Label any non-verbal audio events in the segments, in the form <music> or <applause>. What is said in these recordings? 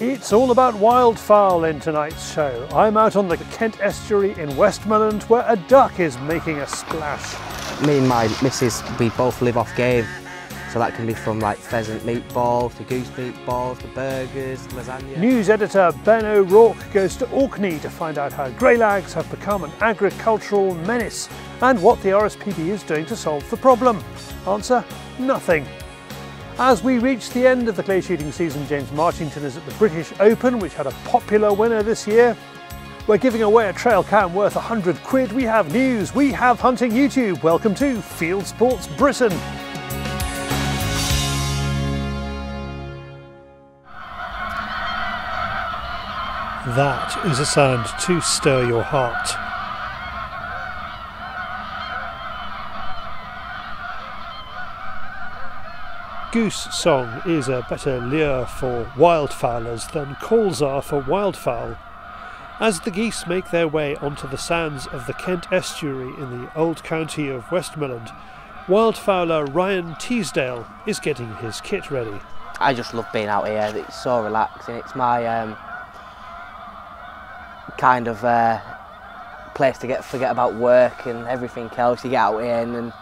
It's all about wildfowl in tonight's show. I'm out on the Kent estuary in Westmorland where a duck is making a splash. Me and my missus, we both live off game. So that can be from like pheasant meatballs to goose meatballs to burgers, lasagna. News editor Ben O'Rourke goes to Orkney to find out how greylags have become an agricultural menace and what the RSPB is doing to solve the problem. Answer, nothing. As we reach the end of the clay shooting season, James Marchington is at the British Open, which had a popular winner this year. We're giving away a trail cam worth 100 quid. We have news, we have hunting YouTube. Welcome to Field Sports Britain. That is a sound to stir your heart. Goose song is a better lure for wildfowlers than calls are for wildfowl. As the geese make their way onto the sands of the Kent estuary in the old county of Westmorland, wildfowler Ryan Teasdale is getting his kit ready. I just love being out here. It's so relaxing. It's my um, kind of uh, place to get forget about work and everything else. You get out here and, and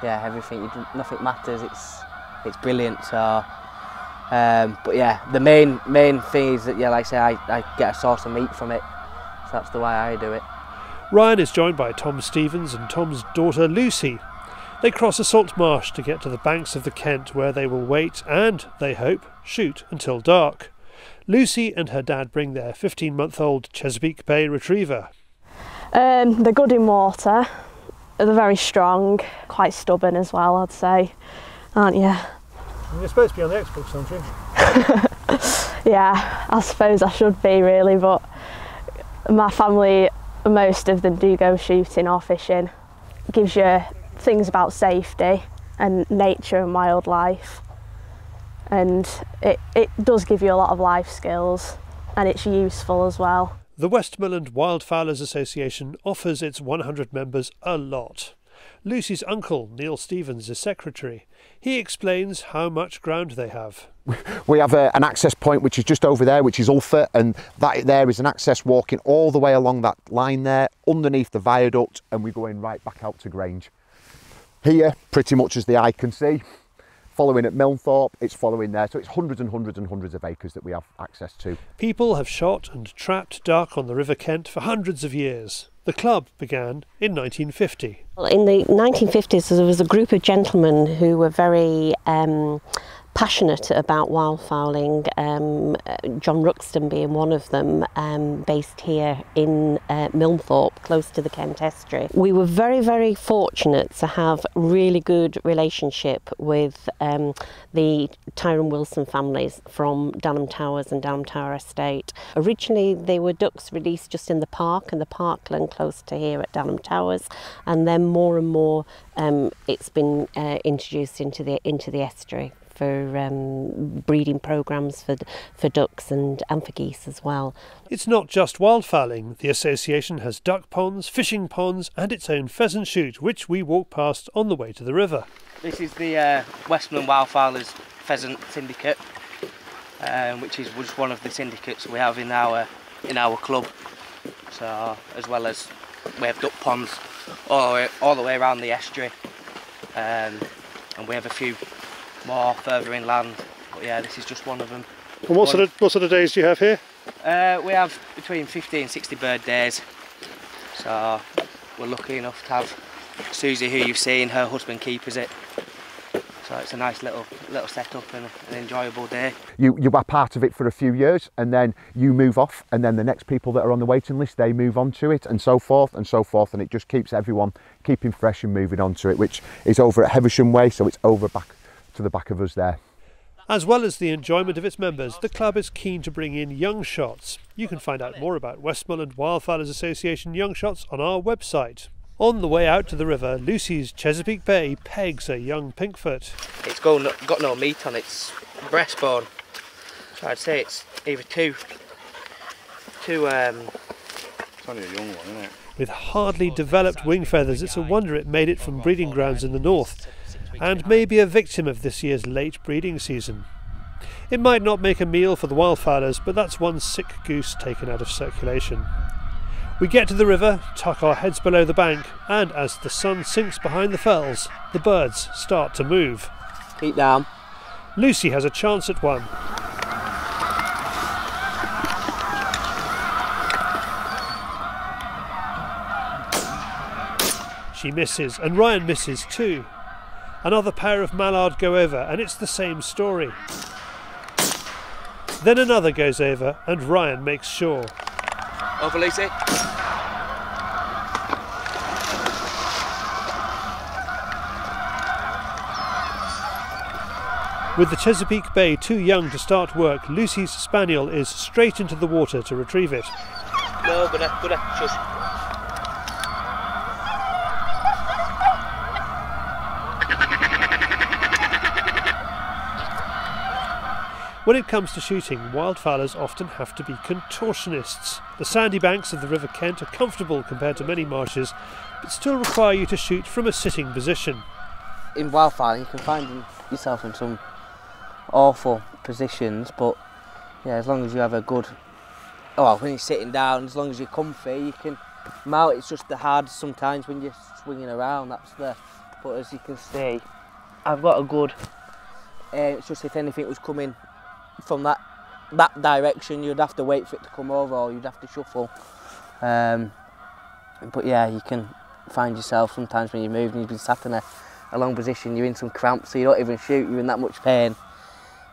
yeah, everything. Nothing matters. It's it's brilliant. So, um, but yeah, the main main thing is that yeah, like I say, I, I get a source of meat from it. So that's the way I do it. Ryan is joined by Tom Stevens and Tom's daughter Lucy. They cross a salt marsh to get to the banks of the Kent where they will wait and, they hope, shoot until dark. Lucy and her dad bring their 15 month old Chesapeake Bay Retriever. Um, they're good in water, they're very strong, quite stubborn as well, I'd say, aren't you? You're supposed to be on the Xbox, aren't you? <laughs> yeah, I suppose I should be really, but my family, most of them do go shooting or fishing. It gives you things about safety and nature and wildlife and it, it does give you a lot of life skills and it's useful as well. The Westmorland Wildfowlers Association offers its 100 members a lot. Lucy's uncle, Neil Stevens, is secretary. He explains how much ground they have. We have a, an access point which is just over there, which is Ulpha, and that there is an access walking all the way along that line there, underneath the viaduct, and we're going right back out to Grange. Here, pretty much as the eye can see, following at Milnthorpe, it's following there. So it's hundreds and hundreds and hundreds of acres that we have access to. People have shot and trapped duck on the River Kent for hundreds of years. The club began in 1950. In the 1950s, there was a group of gentlemen who were very um, passionate about wildfowling, um, John Ruxton being one of them, um, based here in uh, Milnthorpe, close to the Kent Estuary. We were very, very fortunate to have really good relationship with um, the Tryon-Wilson families from Dallam Towers and Dallam Tower Estate. Originally, they were ducks released just in the park and the parkland close to here at Dallam Towers, and then more and more um, it's been uh, introduced into the into the estuary for um, breeding programs for for ducks and, and for geese as well. It's not just wildfowling. The association has duck ponds, fishing ponds, and its own pheasant shoot, which we walk past on the way to the river. This is the uh, Westmorland Wildfowlers Pheasant Syndicate, um, which is just one of the syndicates we have in our in our club. So as well as we have duck ponds all the way, all the way around the estuary, um, and we have a few more further inland. But yeah, this is just one of them. And what sort of what sort of days do you have here? Uh, we have between 50 and 60 bird days. So we're lucky enough to have Susie, who you've seen, her husband keepers it. So it's a nice little little setup and an enjoyable day. You you are part of it for a few years and then you move off and then the next people that are on the waiting list they move on to it and so forth and so forth and it just keeps everyone keeping fresh and moving on to it which is over at Heversham Way so it's over back to the back of us there. As well as the enjoyment of its members, the club is keen to bring in young shots. You can find out more about Westmorland Wildfowlers Association Young Shots on our website. On the way out to the river, Lucy's Chesapeake Bay pegs a young pinkfoot. It's got, got no meat on its breastbone, so I'd say it's either two, two. Um, it's only a young one, isn't it? With hardly developed wing feathers, it's a wonder it made it from breeding grounds in the north and may be a victim of this year's late breeding season. It might not make a meal for the wildfowlers, but that's one sick goose taken out of circulation. We get to the river, tuck our heads below the bank, and as the sun sinks behind the fells, the birds start to move. Keep down. Lucy has a chance at one. She misses, and Ryan misses too. Another pair of mallard go over, and it's the same story. Then another goes over, and Ryan makes sure. Over, Lucy. With the Chesapeake Bay too young to start work, Lucy's spaniel is straight into the water to retrieve it. No, good, good, shush. When it comes to shooting, wildfowlers often have to be contortionists. The sandy banks of the River Kent are comfortable compared to many marshes, but still require you to shoot from a sitting position. In wildfowling, you can find yourself in some awful positions, but yeah, as long as you have a good, oh, when you're sitting down, as long as you're comfy, you can mount. It's just the hard sometimes when you're swinging around. That's the, but as you can see, I've got a good. Uh, it's just if anything was coming from that that direction, you'd have to wait for it to come over, or you'd have to shuffle. Um, but yeah, you can find yourself sometimes when you're moving, you've been sat in a, a long position, you're in some cramps, so you don't even shoot, you're in that much pain.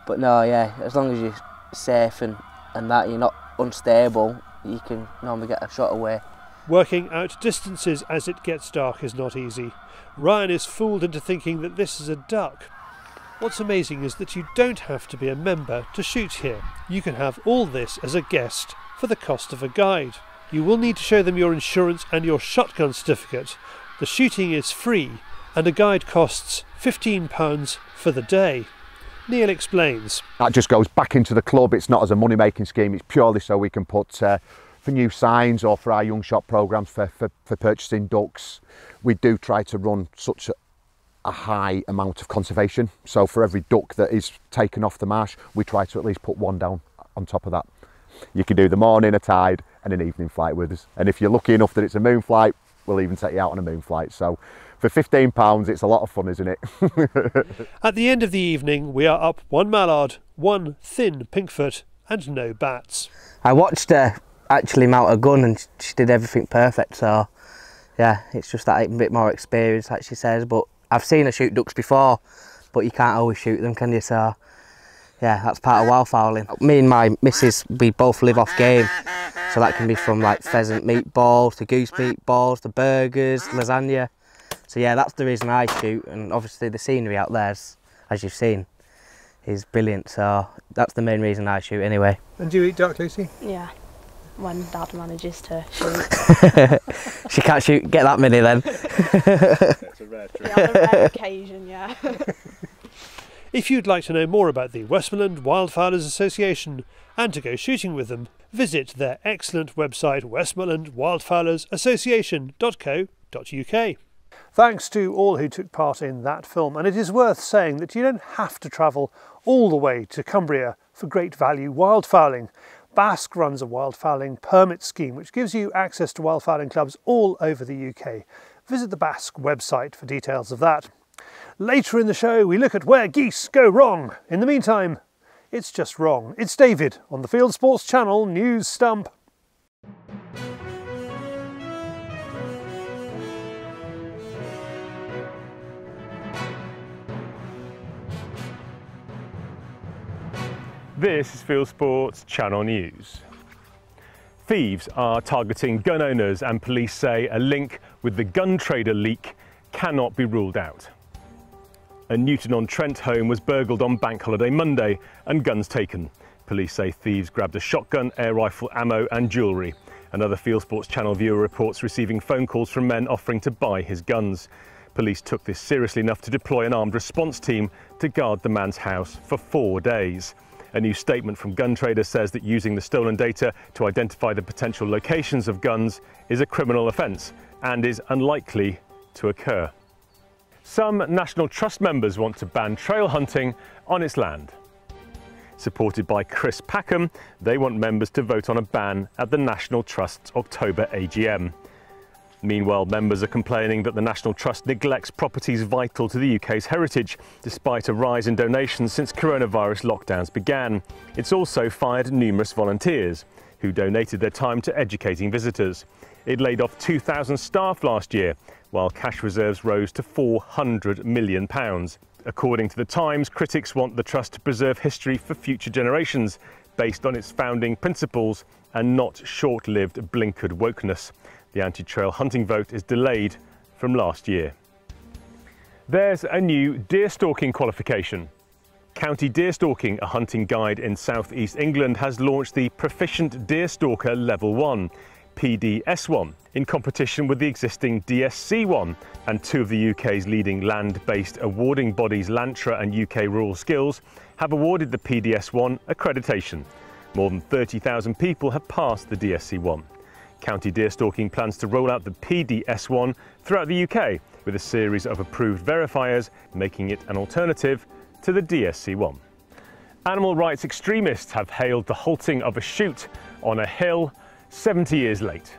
But no, yeah, as long as you're safe and, and that you're not unstable, you can normally get a shot away. Working out distances as it gets dark is not easy. Ryan is fooled into thinking that this is a duck. What's amazing is that you don't have to be a member to shoot here. You can have all this as a guest for the cost of a guide. You will need to show them your insurance and your shotgun certificate. The shooting is free and a guide costs £15 for the day. Neil explains. That just goes back into the club. It's not as a money making scheme, it's purely so we can put uh, for new signs or for our young shot programs for, for, for purchasing ducks. We do try to run such a, a high amount of conservation. So for every duck that is taken off the marsh, we try to at least put one down on top of that. You can do the morning, a tide, and an evening flight with us. And if you're lucky enough that it's a moon flight, we'll even take you out on a moon flight. So for £15, it's a lot of fun, isn't it? <laughs> At the end of the evening, we are up one mallard, one thin pinkfoot, and no bats. I watched her actually mount a gun and she did everything perfect, so yeah, it's just that bit more experience, like she says. But I've seen her shoot ducks before, but you can't always shoot them, can you? So yeah, that's part of wildfowling. Me and my missus, we both live off game. So that can be from like pheasant meatballs to goose meatballs to burgers, lasagna. So yeah, that's the reason I shoot, and obviously the scenery out there, as you've seen, is brilliant. So that's the main reason I shoot anyway. And do you eat duck, Lucy? Yeah, when Dad manages to shoot. <laughs> she can't shoot, get that many then. <laughs> It's a rare treat. yeah, on a rare occasion, yeah. <laughs> If you'd like to know more about the Westmorland Wildfowlers Association and to go shooting with them, visit their excellent website westmorlandwildfowlersassociation.co.uk. Thanks to all who took part in that film, and it is worth saying that you don't have to travel all the way to Cumbria for great value wildfowling. BASC runs a wildfowling permit scheme which gives you access to wildfowling clubs all over the UK. Visit the BASC website for details of that. Later in the show, we look at where geese go wrong. In the meantime, it's just wrong. It's David on the Field Sports Channel News Stump. This is Field Sports Channel News. Thieves are targeting gun owners and police say a link with the Guntrader leak cannot be ruled out. A Newton-on-Trent home was burgled on Bank Holiday Monday and guns taken. Police say thieves grabbed a shotgun, air rifle ammo and jewellery. Another Field Sports Channel viewer reports receiving phone calls from men offering to buy his guns. Police took this seriously enough to deploy an armed response team to guard the man's house for four days. A new statement from Guntrader says that using the stolen data to identify the potential locations of guns is a criminal offence and is unlikely to occur. Some National Trust members want to ban trail hunting on its land. Supported by Chris Packham, they want members to vote on a ban at the National Trust's October AGM. Meanwhile, members are complaining that the National Trust neglects properties vital to the UK's heritage, despite a rise in donations since coronavirus lockdowns began. It's also fired numerous volunteers who donated their time to educating visitors. It laid off 2,000 staff last year, while cash reserves rose to £400 million. According to The Times, critics want the Trust to preserve history for future generations, based on its founding principles and not short lived blinkered wokeness. The anti-trail hunting vote is delayed from last year. There's a new deer stalking qualification. County Deer Stalking, a hunting guide in southeast England, has launched the Proficient Deer Stalker Level 1, PDS1, in competition with the existing DSC1, and two of the UK's leading land-based awarding bodies, Lantra and UK Rural Skills, have awarded the PDS1 accreditation. More than 30,000 people have passed the DSC1. County Deer Stalking plans to roll out the PDS1 throughout the UK with a series of approved verifiers, making it an alternative to the DSC1. Animal rights extremists have hailed the halting of a shoot on a hill 70 years late.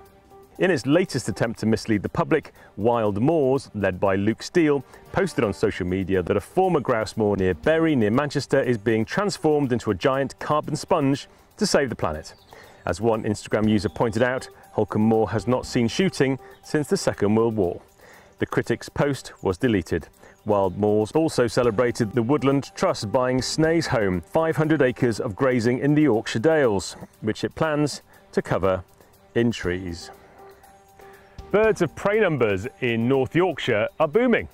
In its latest attempt to mislead the public, Wild Moors, led by Luke Steele, posted on social media that a former grouse moor near Bury, near Manchester, is being transformed into a giant carbon sponge to save the planet. As one Instagram user pointed out, Holcombe Moor has not seen shooting since the Second World War. The critic's post was deleted. Wild Moors also celebrated the Woodland Trust buying Snaysholme, 500 acres of grazing in the Yorkshire Dales, which it plans to cover in trees. Birds of prey numbers in North Yorkshire are booming.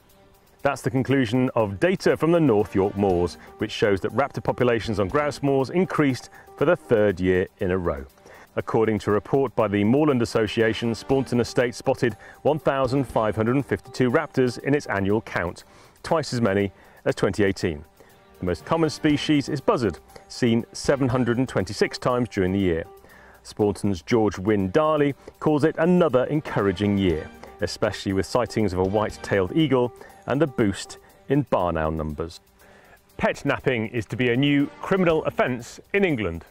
That's the conclusion of data from the North York Moors, which shows that raptor populations on grouse moors increased for the third year in a row. According to a report by the Moorland Association, Spaunton Estate spotted 1,552 raptors in its annual count, twice as many as 2018. The most common species is buzzard, seen 726 times during the year. Spaunton's George Winn-Darley calls it another encouraging year, especially with sightings of a white-tailed eagle and a boost in barn owl numbers. Pet napping is to be a new criminal offence in England.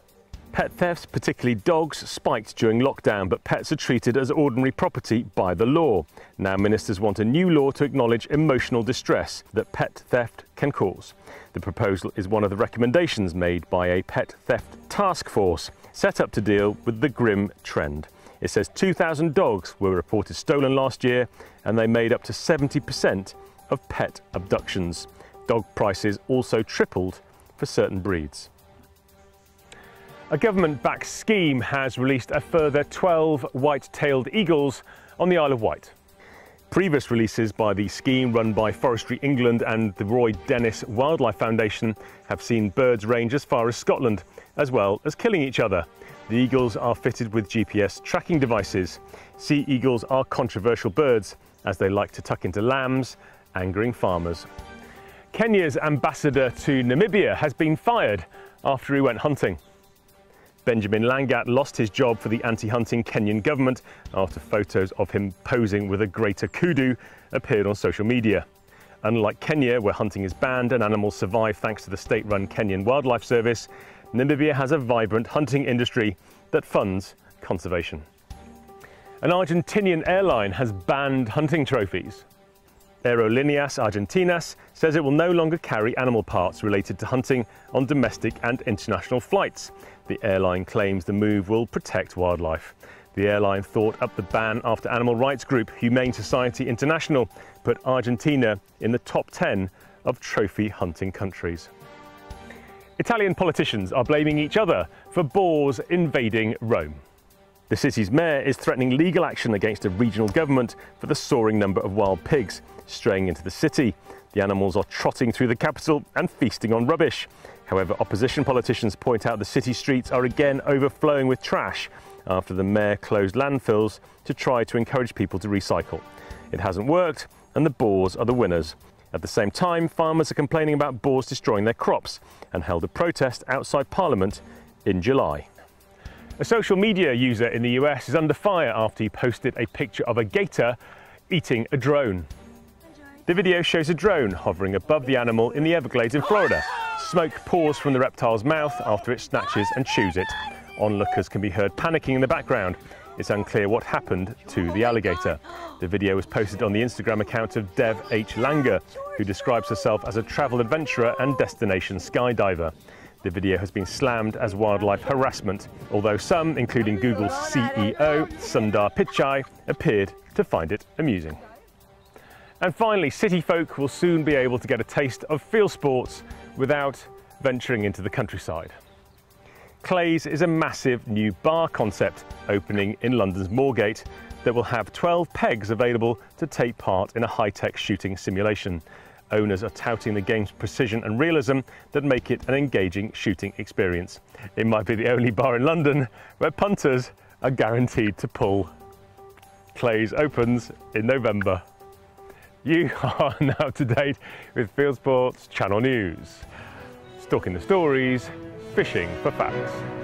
Pet thefts, particularly dogs, spiked during lockdown, but pets are treated as ordinary property by the law. Now ministers want a new law to acknowledge emotional distress that pet theft can cause. The proposal is one of the recommendations made by a pet theft task force set up to deal with the grim trend. It says 2,000 dogs were reported stolen last year and they made up to 70% of pet abductions. Dog prices also tripled for certain breeds. A government-backed scheme has released a further 12 white-tailed eagles on the Isle of Wight. Previous releases by the scheme run by Forestry England and the Roy Dennis Wildlife Foundation have seen birds range as far as Scotland, as well as killing each other. The eagles are fitted with GPS tracking devices. Sea eagles are controversial birds as they like to tuck into lambs, angering farmers. Kenya's ambassador to Namibia has been fired after he went hunting. Benjamin Langat lost his job for the anti-hunting Kenyan government after photos of him posing with a greater kudu appeared on social media. Unlike Kenya, where hunting is banned and animals survive thanks to the state-run Kenyan Wildlife Service, Namibia has a vibrant hunting industry that funds conservation. An Argentinian airline has banned hunting trophies. Aerolíneas Argentinas says it will no longer carry animal parts related to hunting on domestic and international flights. The airline claims the move will protect wildlife. The airline thought up the ban after animal rights group Humane Society International put Argentina in the top 10 of trophy hunting countries. Italian politicians are blaming each other for boars invading Rome. The city's mayor is threatening legal action against a regional government for the soaring number of wild pigs straying into the city. The animals are trotting through the capital and feasting on rubbish. However, opposition politicians point out the city streets are again overflowing with trash after the mayor closed landfills to try to encourage people to recycle. It hasn't worked, and the boars are the winners. At the same time, farmers are complaining about boars destroying their crops and held a protest outside Parliament in July. A social media user in the US is under fire after he posted a picture of a gator eating a drone. The video shows a drone hovering above the animal in the Everglades in Florida, Smoke pours from the reptile's mouth after it snatches and chews it. Onlookers can be heard panicking in the background. It's unclear what happened to the alligator. The video was posted on the Instagram account of Dev H. Langer, who describes herself as a travel adventurer and destination skydiver. The video has been slammed as wildlife harassment, although some, including Google's CEO, Sundar Pichai, appeared to find it amusing. And finally, city folk will soon be able to get a taste of field sports without venturing into the countryside. Clay's is a massive new bar concept opening in London's Moorgate that will have 12 pegs available to take part in a high-tech shooting simulation. Owners are touting the game's precision and realism that make it an engaging shooting experience. It might be the only bar in London where punters are guaranteed to pull. Clay's opens in November. You <laughs> are now to date with Field Sports Channel News. Stalking the stories, fishing for facts.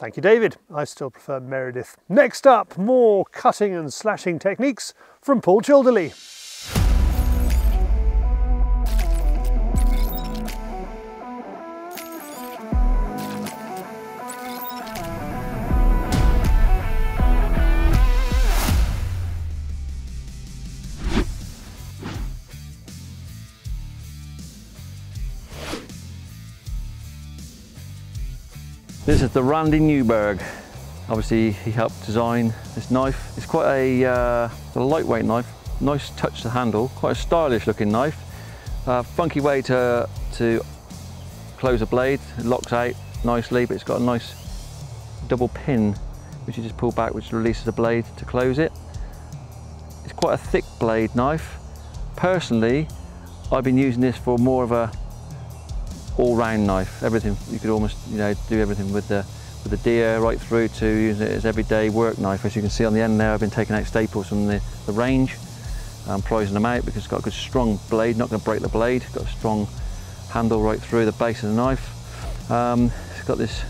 Thank you, David. I still prefer Meredith. Next up, more cutting and slashing techniques from Paul Childerley. This is the Randy Newberg. Obviously he helped design this knife. It's quite a, uh, a lightweight knife, nice touch to handle, quite a stylish looking knife. Uh, funky way to, to close a blade, it locks out nicely but it's got a nice double pin which you just pull back which releases the blade to close it. It's quite a thick blade knife. Personally I've been using this for more of a all-round knife. Everything you could almost you know do everything with the with the deer right through to using it as everyday work knife. As you can see on the end there, I've been taking out staples from the, the range, I'm prizing them out because it's got a good strong blade, not going to break the blade. Got a strong handle right through the base of the knife. Um, it's got this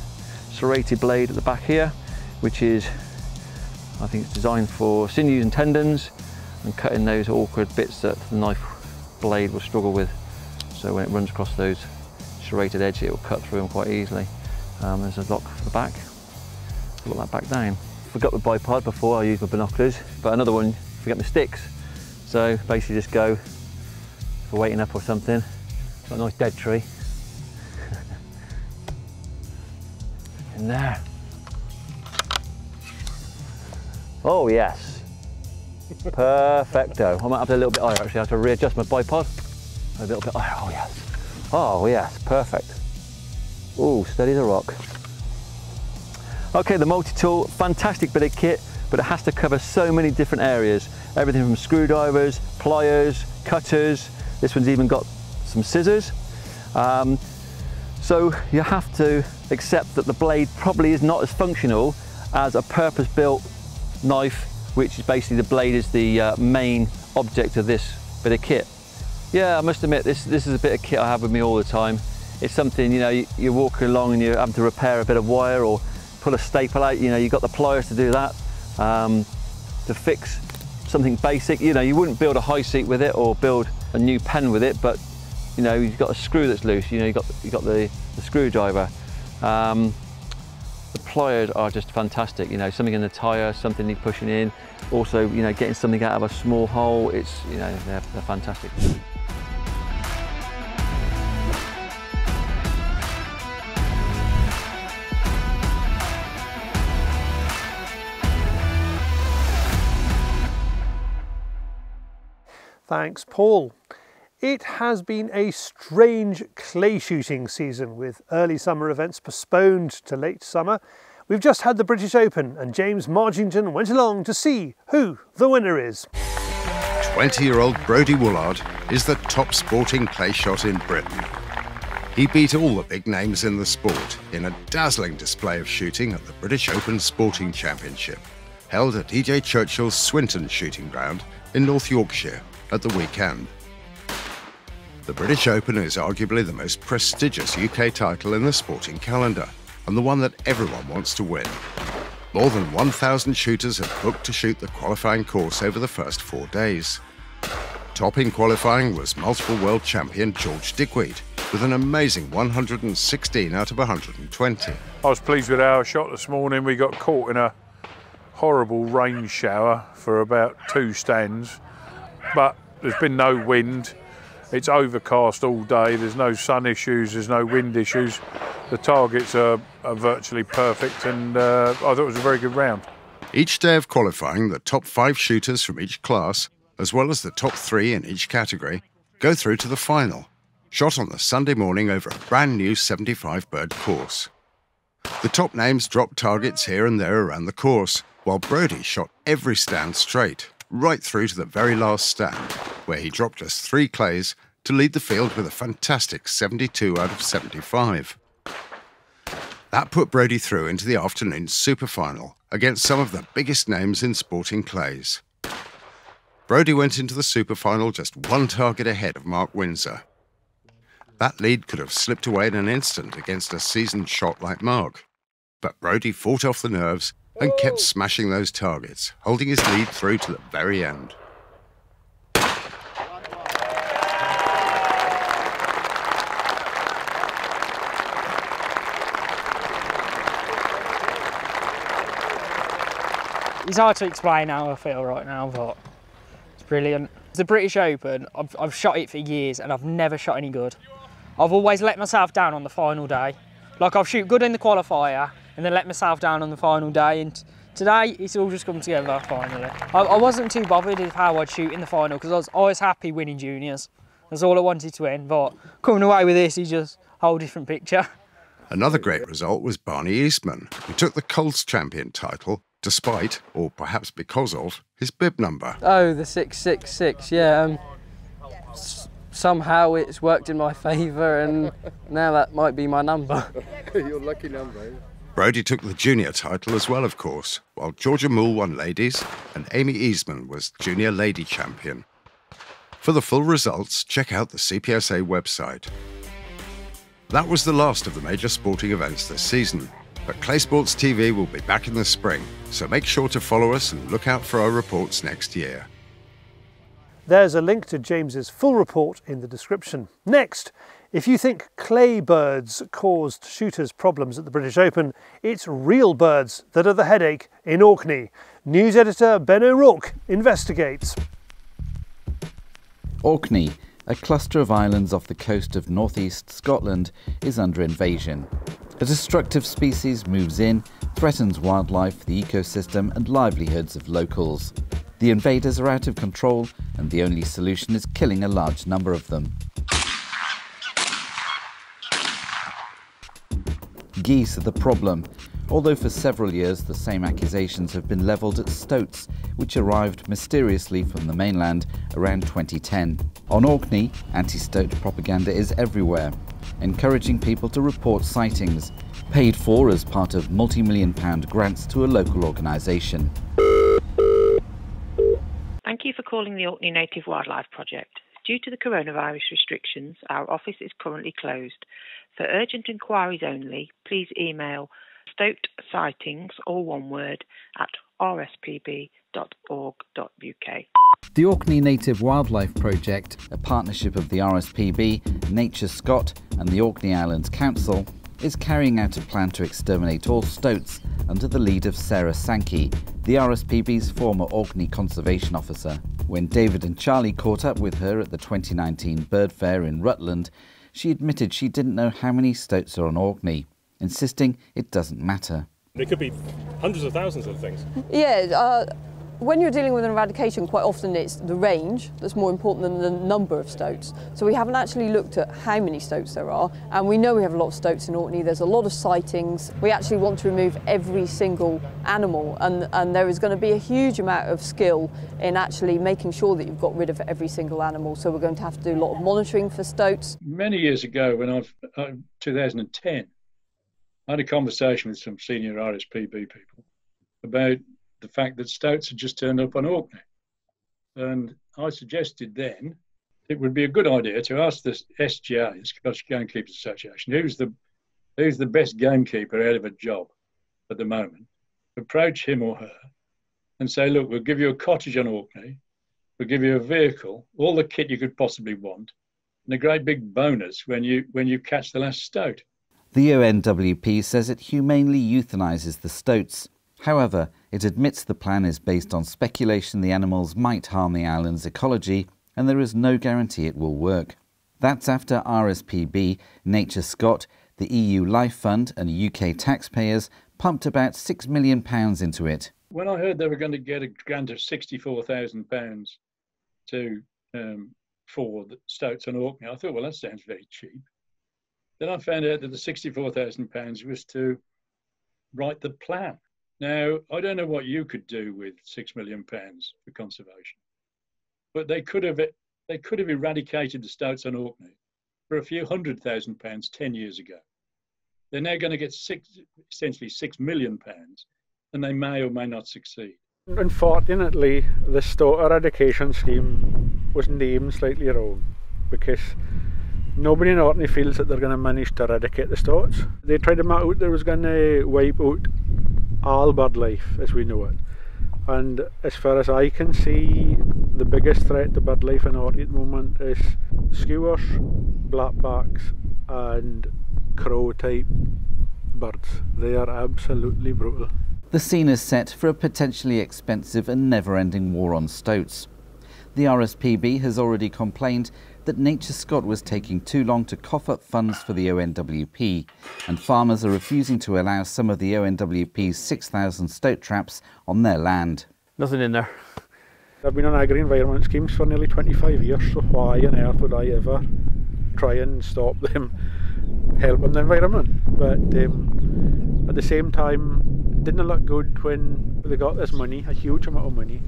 serrated blade at the back here, which is I think it's designed for sinews and tendons and cutting those awkward bits that the knife blade will struggle with. So when it runs across those serrated edge, it will cut through them quite easily. Um, there's a lock for the back, lock that back down. Forgot the bipod before I used my binoculars, but another one, forget my sticks. So basically just go for waiting up or something. Got a nice dead tree. <laughs> In there. Oh yes. Perfecto. I might have to a little bit higher actually, I have to readjust my bipod. A little bit higher, oh yes. Oh yes, perfect. Oh, steady a rock. Okay, the multi-tool, fantastic bit of kit, but it has to cover so many different areas. Everything from screwdrivers, pliers, cutters. This one's even got some scissors. Um, so you have to accept that the blade probably is not as functional as a purpose-built knife, which is basically the blade is the uh, main object of this bit of kit. Yeah, I must admit, this, this is a bit of kit I have with me all the time. It's something, you know, you, you're walking along and you're having to repair a bit of wire or pull a staple out, you know, you've got the pliers to do that. Um, to fix something basic, you know, you wouldn't build a high seat with it or build a new pen with it, but you know, you've got a screw that's loose, you know, you've got, you've got the, the screwdriver. Um, the pliers are just fantastic, you know, something in the tyre, something you're pushing in. Also, you know, getting something out of a small hole, it's, you know, they're, they're fantastic. Thanks, Paul. It has been a strange clay shooting season with early summer events postponed to late summer. We've just had the British Open and James Marchington went along to see who the winner is. 20 year old Brodie Woolard is the top sporting clay shot in Britain. He beat all the big names in the sport in a dazzling display of shooting at the British Open Sporting Championship, held at EJ Churchill's Swinton Shooting Ground in North Yorkshire at the weekend. The British Open is arguably the most prestigious UK title in the sporting calendar, and the one that everyone wants to win. More than 1,000 shooters have booked to shoot the qualifying course over the first four days. Top in qualifying was multiple world champion George Digweed with an amazing 116 out of 120. I was pleased with our shot this morning. We got caught in a horrible rain shower for about two stands, but there's been no wind. It's overcast all day. There's no sun issues. There's no wind issues. The targets are, are virtually perfect, and uh, I thought it was a very good round. Each day of qualifying, the top five shooters from each class, as well as the top three in each category, go through to the final, shot on the Sunday morning over a brand new 75 bird course. The top names dropped targets here and there around the course, while Brodie shot every stand straight, right through to the very last stand, where he dropped just three clays to lead the field with a fantastic 72 out of 75. That put Brodie through into the afternoon's super final against some of the biggest names in sporting clays. Brodie went into the super final just one target ahead of Mark Winser. That lead could have slipped away in an instant against a seasoned shot like Mark. But Brodie fought off the nerves and kept smashing those targets, holding his lead through to the very end. It's hard to explain how I feel right now, but it's brilliant. The British Open, I've, I've shot it for years and I've never shot any good. I've always let myself down on the final day. Like I'll shoot good in the qualifier and then let myself down on the final day. And today it's all just come together finally. I, I wasn't too bothered with how I'd shoot in the final because I was always happy winning juniors. That's all I wanted to win. But coming away with this is just a whole different picture. Another great result was Barney Eastman, who took the Colts champion title despite, or perhaps because of, his bib number. Oh, the 666, yeah. Um, somehow it's worked in my <laughs> favour and now that might be my number. <laughs> Your lucky number. Brodie took the junior title as well, of course, while Georgia Moole won ladies and Amy Easman was junior lady champion. For the full results, check out the CPSA website. That was the last of the major sporting events this season. But Clay Sports TV will be back in the spring, so make sure to follow us and look out for our reports next year. There's a link to James's full report in the description. Next, if you think clay birds caused shooters problems at the British Open, it's real birds that are the headache in Orkney. News editor Ben O'Rourke investigates. Orkney, a cluster of islands off the coast of northeast Scotland, is under invasion. A destructive species moves in, threatens wildlife, the ecosystem and livelihoods of locals. The invaders are out of control and the only solution is killing a large number of them. Geese are the problem, although for several years the same accusations have been levelled at stoats, which arrived mysteriously from the mainland around 2010. On Orkney, anti-stoat propaganda is everywhere, encouraging people to report sightings, paid for as part of multi-million pound grants to a local organisation. Thank you for calling the Orkney Native Wildlife Project. Due to the coronavirus restrictions, our office is currently closed. For urgent inquiries only, please email stoat sightings, all one word, at rspb.org.uk. The Orkney Native Wildlife Project, a partnership of the RSPB, Nature Scot, and the Orkney Islands Council, is carrying out a plan to exterminate all stoats under the lead of Sarah Sankey, the RSPB's former Orkney conservation officer. When David and Charlie caught up with her at the 2019 Bird Fair in Rutland, she admitted she didn't know how many stoats are on Orkney, insisting it doesn't matter. There could be hundreds of thousands of things. Yeah, uh, when you're dealing with an eradication, quite often it's the range that's more important than the number of stoats. So we haven't actually looked at how many stoats there are, and we know we have a lot of stoats in Orkney. There's a lot of sightings. We actually want to remove every single animal, and, and there is going to be a huge amount of skill in actually making sure that you've got rid of every single animal. So we're going to have to do a lot of monitoring for stoats. Many years ago, when I've uh, 2010, I had a conversation with some senior RSPB people about the fact that Stoats had just turned up on Orkney. And I suggested then it would be a good idea to ask the SGA, the Scottish Gamekeepers Association, who's the who's the best gamekeeper out of a job at the moment, approach him or her and say, look, we'll give you a cottage on Orkney, we'll give you a vehicle, all the kit you could possibly want, and a great big bonus when you when you catch the last stoat. The ONWP says it humanely euthanises the stoats. However, it admits the plan is based on speculation the animals might harm the island's ecology, and there is no guarantee it will work. That's after RSPB, Nature Scot, the EU Life Fund, and UK taxpayers pumped about £6 million into it. When I heard they were going to get a grant of £64,000 to um, for Stoats and Orkney, I thought, well, that sounds very cheap. Then I found out that the £64,000 was to write the plan. Now, I don't know what you could do with £6 million for conservation, but they could have they could have eradicated the Stoats on Orkney for a few hundred thousand pounds 10 years ago. They're now going to get six, essentially six million pounds, and they may or may not succeed. Unfortunately, the stoat eradication scheme was named slightly wrong because nobody in Orkney feels that they're going to manage to eradicate the stoats. They tried to map out they was going to wipe out all bird life as we know it. And as far as I can see, the biggest threat to bird life in Orkney at the moment is skuas, blackbacks, and crow type birds. They are absolutely brutal. The scene is set for a potentially expensive and never ending war on stoats. The RSPB has already complained that Nature Scot was taking too long to cough up funds for the ONWP, and farmers are refusing to allow some of the ONWP's 6,000 stoat traps on their land. Nothing in there. I've been on agri-environment schemes for nearly 25 years, so why on earth would I ever try and stop them <laughs> helping the environment? But um, at the same time, it didn't look good when they got this money, a huge amount of money,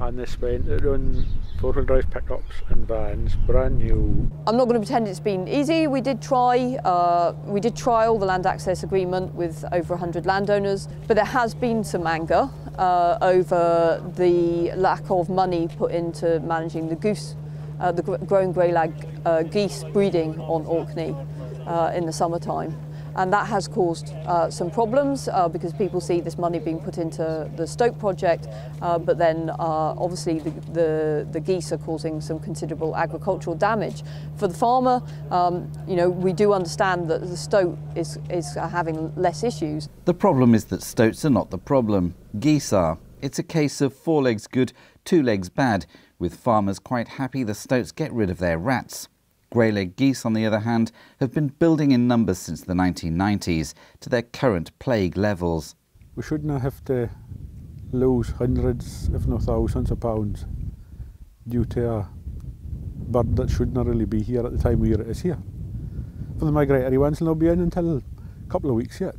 and they spent it on four-wheel drive pickups and vans, brand new. I'm not going to pretend it's been easy. We did try, uh, we did trial the land access agreement with over 100 landowners, but there has been some anger uh, over the lack of money put into managing the goose, uh, the growing greylag uh, geese breeding on Orkney uh, in the summertime and that has caused uh, some problems uh, because people see this money being put into the Stoat project, uh, but then uh, obviously the, the, the, geese are causing some considerable agricultural damage. For the farmer, um, you know, we do understand that the Stoat is, is having less issues. The problem is that Stoats are not the problem, geese are. It's a case of four legs good, two legs bad, with farmers quite happy the Stoats get rid of their rats. Greylag geese, on the other hand, have been building in numbers since the 1990s to their current plague levels. We shouldn't have to lose hundreds, if not thousands, of pounds due to a bird that should not really be here at the time of year it is here. For the migratory ones, they'll not be in until a couple of weeks yet.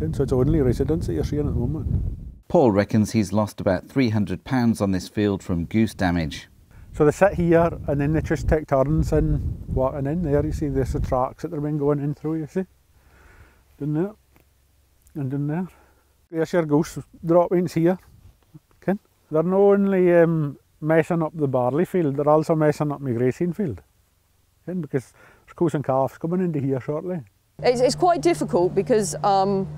And so it's only residents that you're seeing at the moment. Paul reckons he's lost about £300 on this field from goose damage. So they sit here and then they just take turns and walking in there. You see there's the tracks that they've been going in through, you see. Down there and down there. There's your goose droppings here. Okay. They're not only um, messing up the barley field, they're also messing up my grazing field. Okay? Because there's cows and calves coming into here shortly. It's, it's quite difficult because um,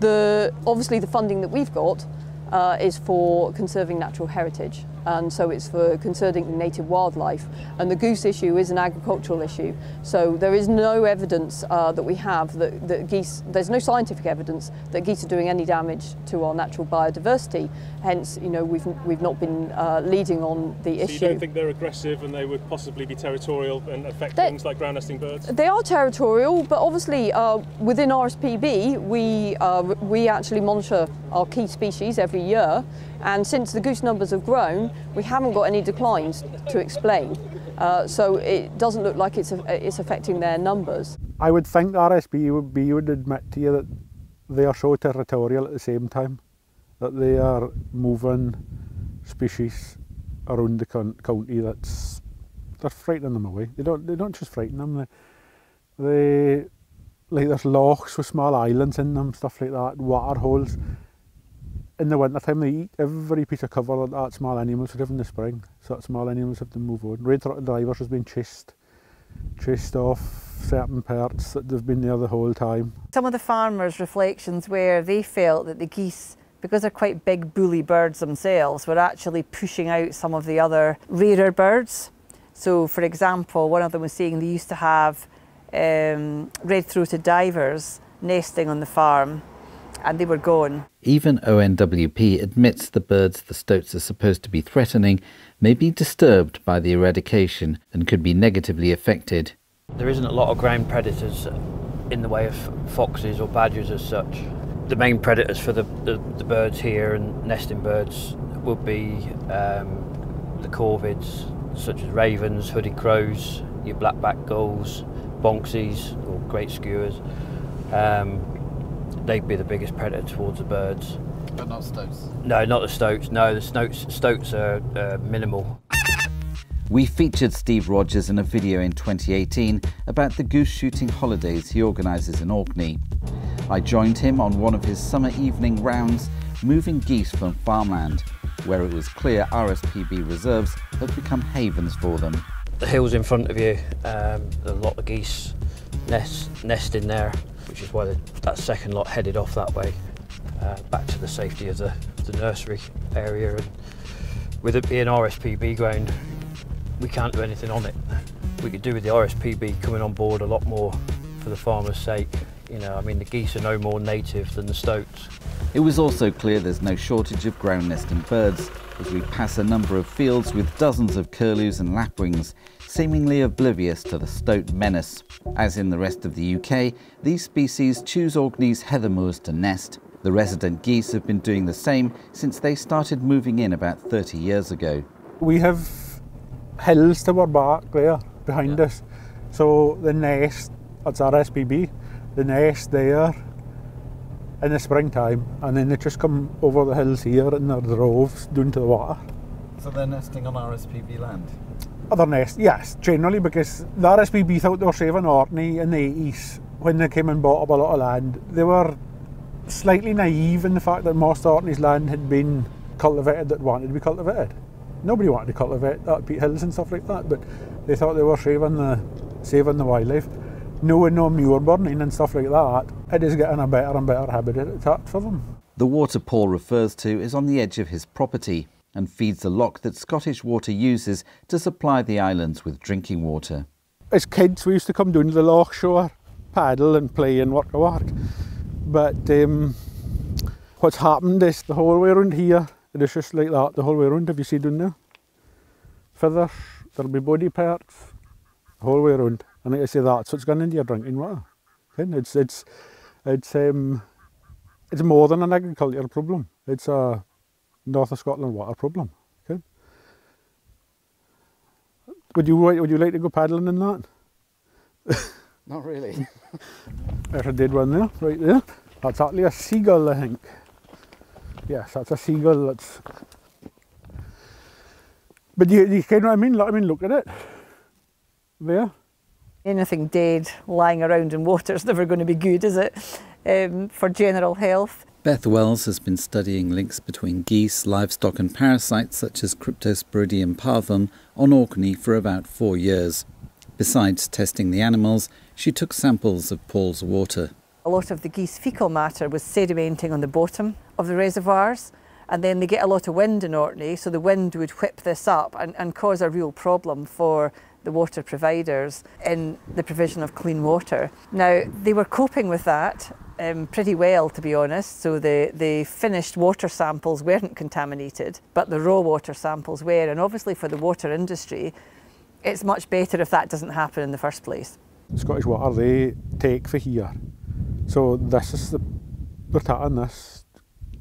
the obviously the funding that we've got uh, is for conserving natural heritage and so it's for conserving native wildlife. And the goose issue is an agricultural issue. So there is no evidence uh, that we have that, that, geese, there's no scientific evidence that geese are doing any damage to our natural biodiversity. Hence, you know, we've, we've not been uh, leading on the so issue. you don't think they're aggressive and they would possibly be territorial and affect they, things like ground nesting birds? They are territorial, but obviously uh, within RSPB, we, uh, we actually monitor our key species every year. And since the goose numbers have grown, we haven't got any declines to explain. Uh, so it doesn't look like it's, it's affecting their numbers. I would think the RSP would, be, would admit to you that they are so territorial at the same time, that they are moving species around the county that's they're frightening them away. They don't they don't just frighten them. They, they like there's lochs with small islands in them, stuff like that, water holes in the winter time they eat every piece of cover that, small animals have in the spring. So that small animals have to move on. Red throated divers has been chased chased off certain parts that they've been there the whole time. Some of the farmers' reflections were they felt that the geese, because they're quite big bully birds themselves, were actually pushing out some of the other rarer birds. So, for example, one of them was saying they used to have um, red-throated divers nesting on the farm and they were gone. Even ONWP admits the birds the stoats are supposed to be threatening may be disturbed by the eradication and could be negatively affected. There isn't a lot of ground predators in the way of foxes or badgers as such. The main predators for the, the, the birds here and nesting birds would be um, the corvids, such as ravens, hooded crows, your blackback gulls, bonxies or great skuas. Um, they'd be the biggest predator towards the birds. But not stoats? No, not the stoats. No, the stoats, stoats are uh, minimal. We featured Steve Rogers in a video in 2018 about the goose shooting holidays he organises in Orkney. I joined him on one of his summer evening rounds, moving geese from farmland, where it was clear RSPB reserves have become havens for them. The hills in front of you, um, a lot of geese nest, nest in there, which is why the, that second lot headed off that way, uh, back to the safety of the, the nursery area. And with it being RSPB ground, we can't do anything on it. We could do with the RSPB coming on board a lot more for the farmers' sake. You know, I mean, the geese are no more native than the stoats. It was also clear there's no shortage of ground nesting birds as we pass a number of fields with dozens of curlews and lapwings, seemingly oblivious to the stoat menace. As in the rest of the UK, these species choose Orkney's heather moors to nest. The resident geese have been doing the same since they started moving in about 30 years ago. We have hills to our back there behind yeah. us. So the nest, that's RSPB, the nest there in the springtime and then they just come over the hills here in their droves down to the water. So they're nesting on RSPB land? Other nest, yes, generally because the RSPB thought they were saving Orkney in the 80s when they came and bought up a lot of land. They were slightly naive in the fact that most Orkney's land had been cultivated that wanted to be cultivated nobody wanted to cultivate that peat hills and stuff like that, but they thought they were saving the saving the wildlife. Knowing no muir burning and stuff like that, it is getting a better and better habitat for them. The water Paul refers to is on the edge of his property and feeds the loch that Scottish Water uses to supply the islands with drinking water. As kids, we used to come down to the loch shore, paddle and play and work a work. But um, what's happened is the whole way around here it is just like that the whole way around. Have you seen down there? Feathers, there'll be body parts, the whole way around. And like I say, that's what's gone into your drinking water. It's, it's, it's, um, it's more than an agricultural problem. It's a North of Scotland water problem. Okay? Would you, would you like to go paddling in that? <laughs> Not really. There's a dead one there, right there. That's actually a seagull, I think. Yes, that's a seagull. That's. But you, you know what I mean? I mean, look at it. There. Anything dead lying around in water is never going to be good, is it? Um, for general health. Beth Wells has been studying links between geese, livestock, and parasites such as Cryptosporidium parvum on Orkney for about four years. Besides testing the animals, she took samples of Paul's water. A lot of the geese fecal matter was sedimenting on the bottom of the reservoirs and then they get a lot of wind in Orkney so the wind would whip this up and, and cause a real problem for the water providers in the provision of clean water. Now they were coping with that um, pretty well to be honest so the, the finished water samples weren't contaminated but the raw water samples were and obviously for the water industry it's much better if that doesn't happen in the first place. Scottish Water they take for here so this is the, they're this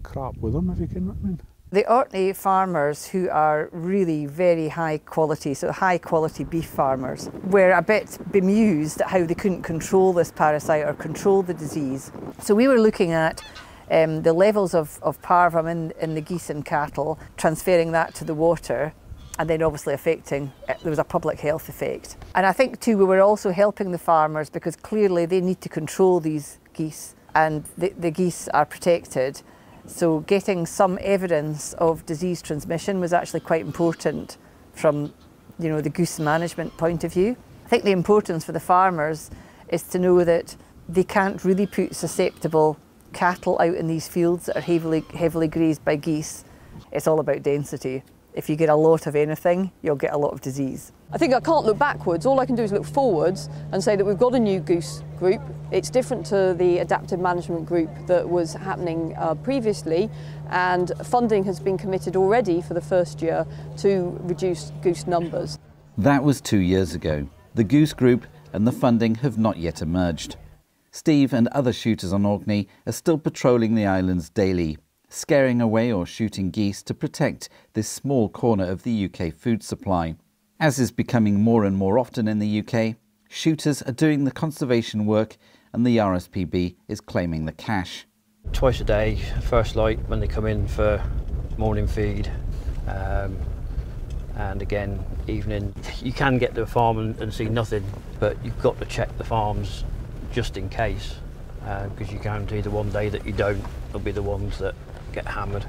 crap with them, if you can what I mean. The Orkney farmers who are really very high quality, so high quality beef farmers, were a bit bemused at how they couldn't control this parasite or control the disease. So we were looking at um, the levels of, of parvum in, in the geese and cattle, transferring that to the water and then obviously affecting, uh, there was a public health effect. And I think too we were also helping the farmers because clearly they need to control these geese and the, the geese are protected. So getting some evidence of disease transmission was actually quite important from you know, the goose management point of view. I think the importance for the farmers is to know that they can't really put susceptible cattle out in these fields that are heavily, heavily grazed by geese. It's all about density. If you get a lot of anything, you'll get a lot of disease. I think I can't look backwards. All I can do is look forwards and say that we've got a new goose group. It's different to the adaptive management group that was happening uh, previously, and funding has been committed already for the first year to reduce goose numbers. That was two years ago. The goose group and the funding have not yet emerged. Steve and other shooters on Orkney are still patrolling the islands daily, scaring away or shooting geese to protect this small corner of the UK food supply. As is becoming more and more often in the UK, shooters are doing the conservation work and the RSPB is claiming the cash. Twice a day, first light when they come in for morning feed, um, and again evening. You can get to the farm and, and, see nothing, but you've got to check the farms just in case, because uh, you guarantee the one day that you don't will be the ones that get hammered.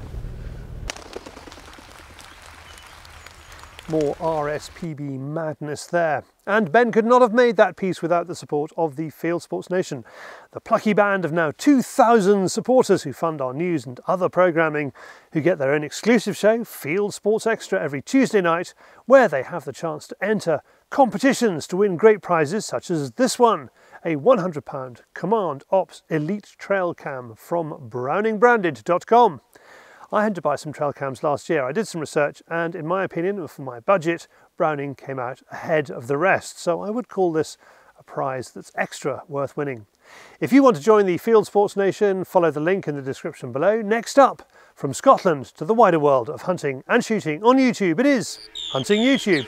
More RSPB madness there. And Ben could not have made that piece without the support of the Field Sports Nation, the plucky band of now 2,000 supporters who fund our news and other programming, who get their own exclusive show, Field Sports Extra, every Tuesday night, where they have the chance to enter competitions to win great prizes such as this one, a £100 Command Ops Elite Trail Cam from browningbranded.com. I had to buy some trail cams last year. I did some research and in my opinion, for my budget, Browning came out ahead of the rest. So I would call this a prize that's extra worth winning. If you want to join the Field Sports Nation, follow the link in the description below. Next up, from Scotland to the wider world of hunting and shooting on YouTube, it is Hunting YouTube.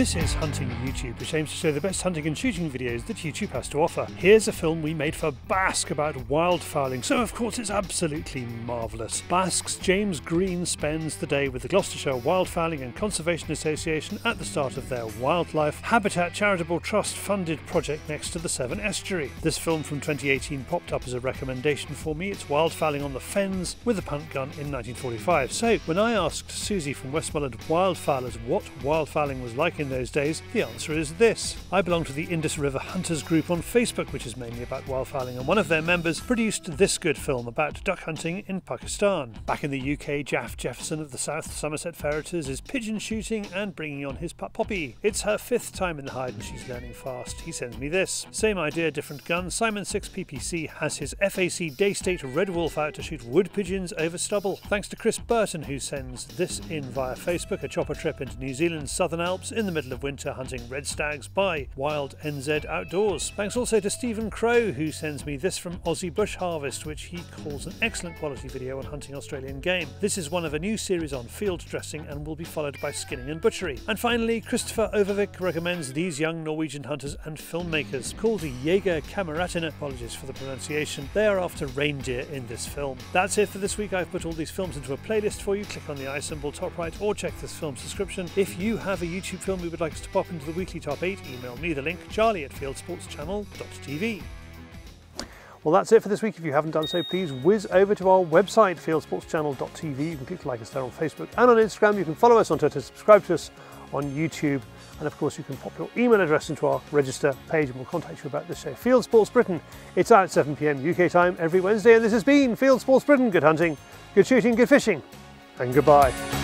This is Hunting YouTube, which aims to show the best hunting and shooting videos that YouTube has to offer. Here's a film we made for BASC about wildfowling, so of course it's absolutely marvellous. BASC's James Green spends the day with the Gloucestershire Wildfowling and Conservation Association at the start of their Wildlife Habitat Charitable Trust funded project next to the Severn Estuary. This film from 2018 popped up as a recommendation for me. It's wildfowling on the fens with a punt gun in 1945. So when I asked Susie from Westmorland Wildfowlers what wildfowling was like in those days? The answer is this. I belong to the Indus River Hunters group on Facebook, which is mainly about wildfowling, and one of their members produced this good film about duck hunting in Pakistan. Back in the UK, Jaff Jefferson of the South Somerset Ferreters is pigeon shooting and bringing on his pup Poppy. It's her fifth time in the hide and she's learning fast. He sends me this. Same idea, different gun. Simon 6 PPC has his FAC Daystate Red Wolf out to shoot wood pigeons over stubble. Thanks to Chris Burton, who sends this in via Facebook, a chopper trip into New Zealand's Southern Alps in the middle of winter hunting red stags by Wild NZ Outdoors. Thanks also to Stephen Crow who sends me this from Aussie Bush Harvest which he calls an excellent quality video on hunting Australian game. This is one of a new series on field dressing and will be followed by skinning and butchery. And finally Christopher Overvik recommends these young Norwegian hunters and filmmakers called the Jaeger Kameratin. Apologies for the pronunciation. They are after reindeer in this film. That's it for this week. I've put all these films into a playlist for you. Click on the i symbol top right or check this film's description. If you have a YouTube film you would like us to pop into the weekly top 8, email me the link, charlie at fieldsportschannel.tv. Well, that's it for this week. If you haven't done so, please whiz over to our website, fieldsportschannel.tv. You can click like us there on Facebook and on Instagram. You can follow us on Twitter, subscribe to us on YouTube, and of course, you can pop your email address into our register page and we'll contact you about this show. Field Sports Britain, it's out at 7 pm UK time every Wednesday, and this has been Field Sports Britain. Good hunting, good shooting, good fishing, and goodbye.